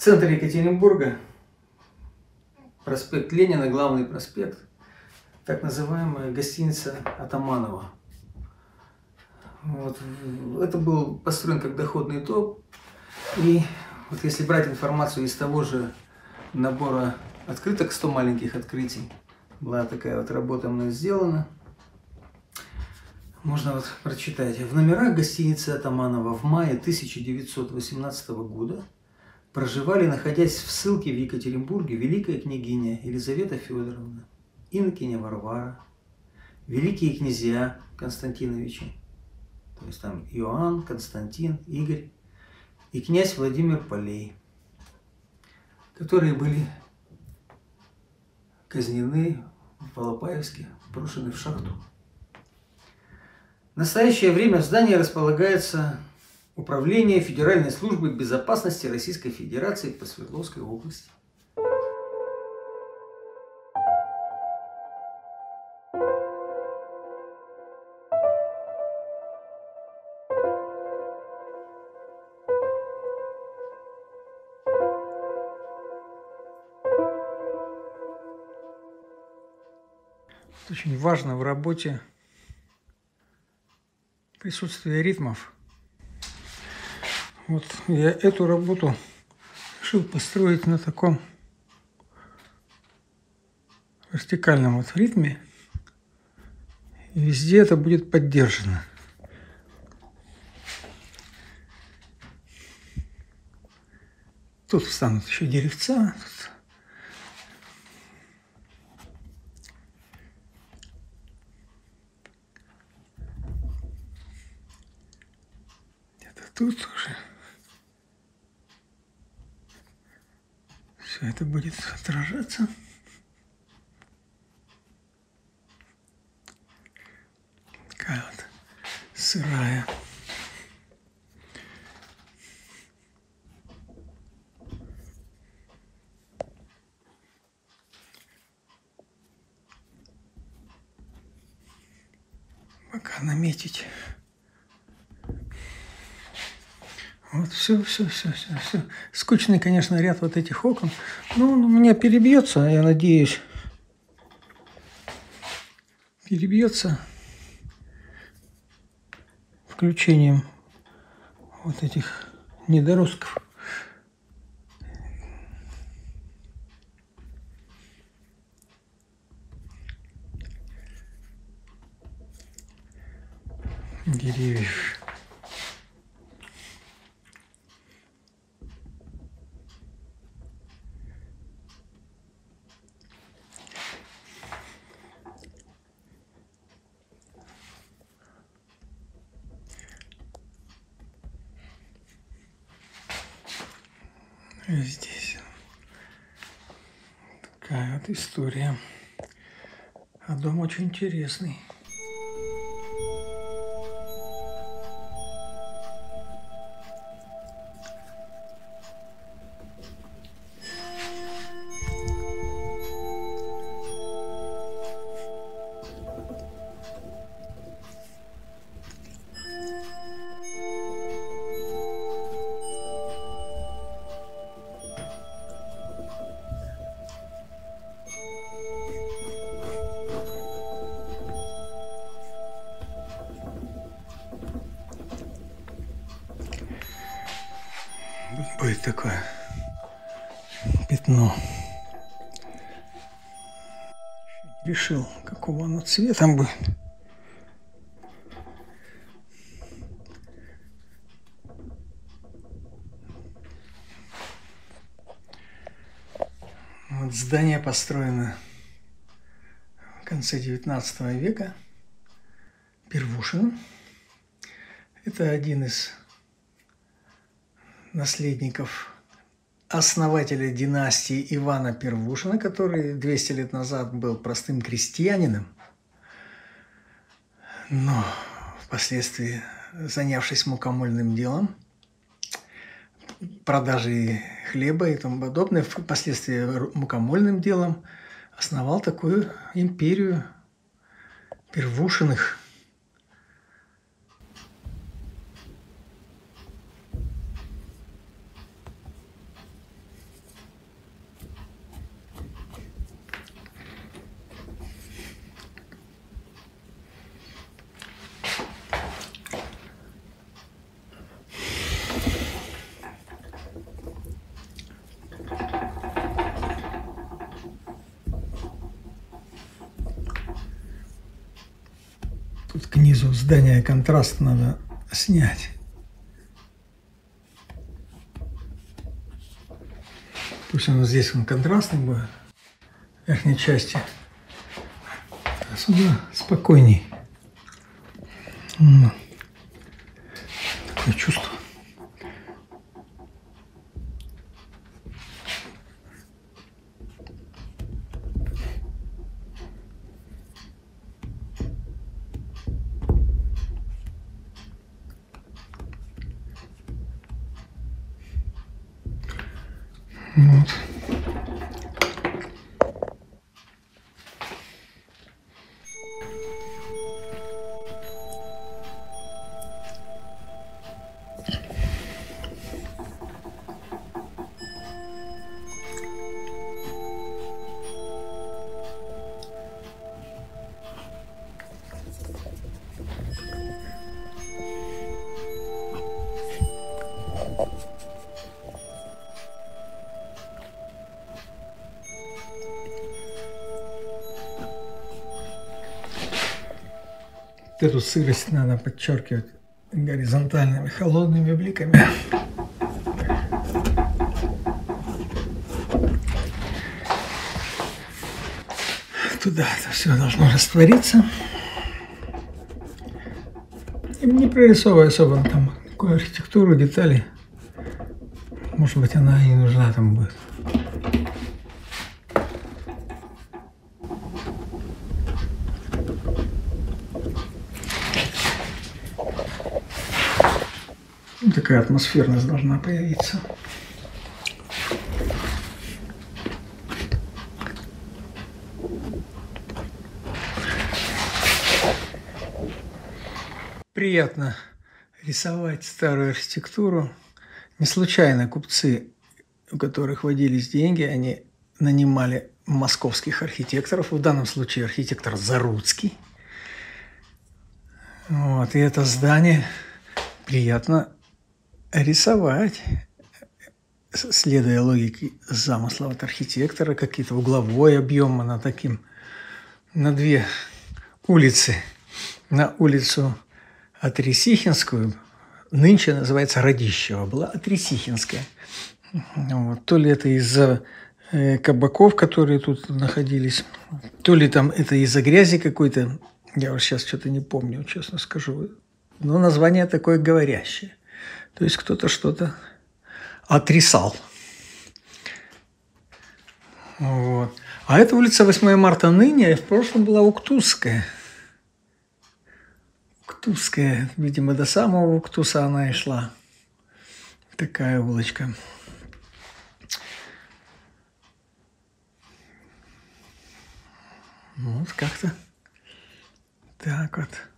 Центр Екатеринбурга, проспект Ленина, главный проспект, так называемая гостиница Атаманова. Вот. Это был построен как доходный топ. И вот если брать информацию из того же набора открыток, 100 маленьких открытий, была такая вот работа мной сделана. Можно вот прочитать. В номерах гостиницы Атаманова в мае 1918 года проживали, находясь в ссылке в Екатеринбурге, великая княгиня Елизавета Федоровна, инокиня Варвара, великие князья Константиновичи, то есть там Иоанн, Константин, Игорь и князь Владимир Полей, которые были казнены в Волопаевске, брошены в шахту. В настоящее время в здании располагается Управление Федеральной службы безопасности Российской Федерации по Свердловской области. Очень важно в работе присутствие ритмов. Вот я эту работу решил построить на таком вертикальном вот ритме. И везде это будет поддержано. Тут встанут еще деревца, тут тут уже все это будет отражаться. Такая вот сырая. Пока наметить. Вот все, все, все, все, все. Скучный, конечно, ряд вот этих окон. Ну, он у меня перебьется, я надеюсь. Перебьется включением вот этих недоростков. Деревьев. Здесь. Такая вот история. А дом очень интересный. Будет такое пятно. Решил, какого оно цвета будет. Вот здание построено в конце 19 века Первушиным. Это один из наследников основателя династии Ивана Первушина, который 200 лет назад был простым крестьянином, но впоследствии занявшись мукомольным делом, продажей хлеба и тому подобное, впоследствии мукомольным делом, основал такую империю Первушиных – Тут к низу здания контраст надо снять. Пусть он здесь он контрастный будет, в верхней части. А сюда спокойней. Такое чувство. Вот. Эту сырость надо подчеркивать горизонтальными холодными бликами. Туда это все должно раствориться. И не прорисовывая особо там какую архитектуру, детали. Может быть, она и нужна там будет. Такая атмосферность должна появиться. Приятно рисовать старую архитектуру. Не случайно купцы, у которых водились деньги, они нанимали московских архитекторов, в данном случае архитектор Заруцкий. Вот, и это здание приятно рисовать, следуя логике замысла от архитектора, какие-то угловой объем на таким, на две улицы, на улицу Атрисихинскую, нынче называется Радищева, была Атрисихинская. Вот. То ли это из-за э, кабаков, которые тут находились, то ли там это из-за грязи какой-то, я вот сейчас что-то не помню, честно скажу. Но название такое говорящее. То есть кто-то что-то отрисал. Вот. А эта улица 8 марта ныне, в прошлом была Уктузская. Уктузская, видимо, до самого Уктуса она и шла. Такая улочка. Вот как-то так вот.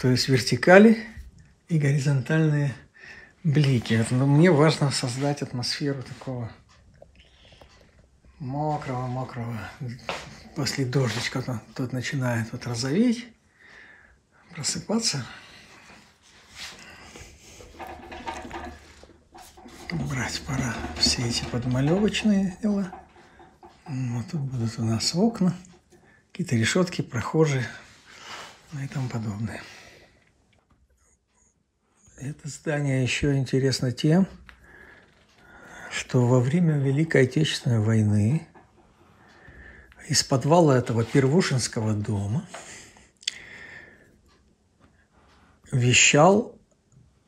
То есть вертикали и горизонтальные блики. Но мне важно создать атмосферу такого мокрого-мокрого. После дождичка тут, тут начинает вот розоветь, просыпаться. Брать пора все эти подмалевочные дела. Вот тут будут у нас окна, какие-то решетки, прохожие ну и тому подобное. Это здание еще интересно тем, что во время Великой Отечественной войны из подвала этого Первушинского дома вещал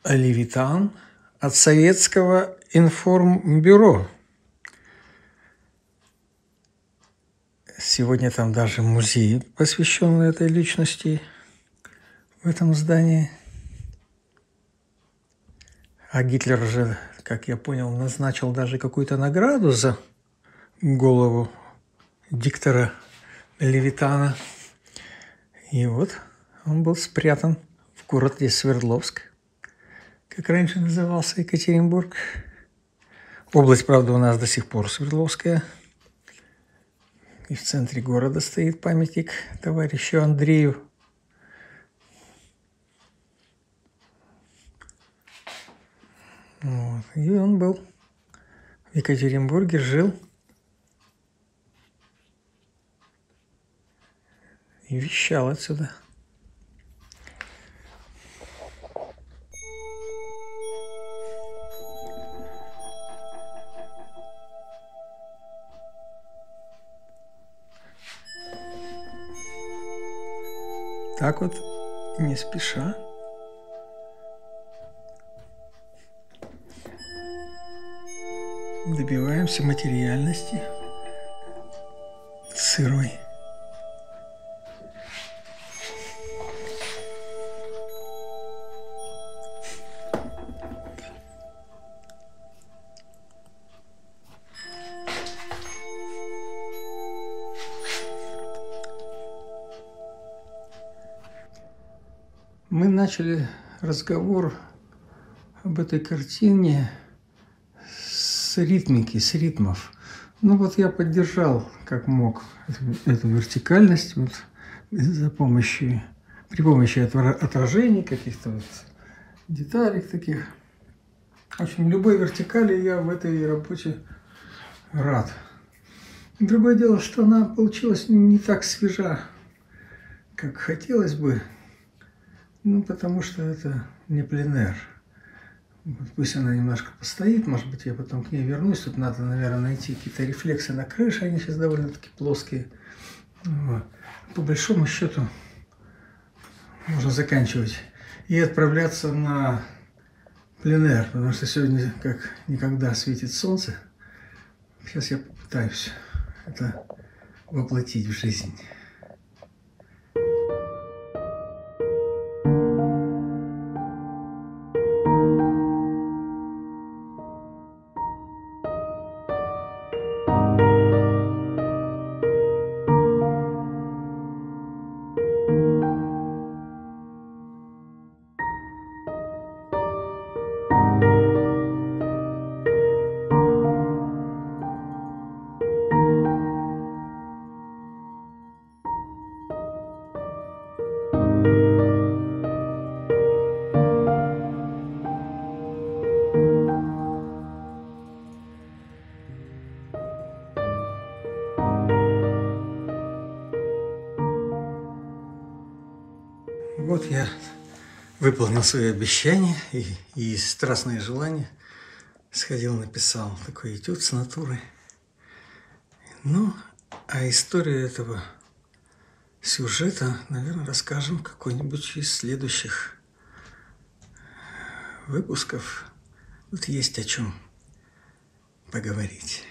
Левитан от советского информбюро. Сегодня там даже музей, посвященный этой личности в этом здании – а Гитлер же, как я понял, назначил даже какую-то награду за голову диктора Левитана. И вот он был спрятан в городе Свердловск, как раньше назывался Екатеринбург. Область, правда, у нас до сих пор Свердловская. И в центре города стоит памятник товарищу Андрею Вот. И он был в Екатеринбурге, жил. и вещал отсюда. Так вот, не спеша. Добиваемся материальности сырой. Мы начали разговор об этой картине с ритмики, с ритмов. Ну вот я поддержал, как мог, эту, вертикальность вот, за помощью, при помощи отражений каких-то вот деталей таких. В общем, любой вертикали я в этой работе рад. Другое дело, что она получилась не так свежа, как хотелось бы. Ну, потому что это не пленэр. Пусть она немножко постоит, может быть, я потом к ней вернусь. Тут надо, наверное, найти какие-то рефлексы на крыше, они сейчас довольно-таки плоские. Вот. По большому счету можно заканчивать и отправляться на пленэр, потому что сегодня как никогда светит солнце. Сейчас я попытаюсь это воплотить в жизнь. Выполнил свое обещание и, и страстное желание. Сходил, написал такой этюд с натурой. Ну, а историю этого сюжета, наверное, расскажем какой-нибудь из следующих выпусков. Вот есть о чем поговорить.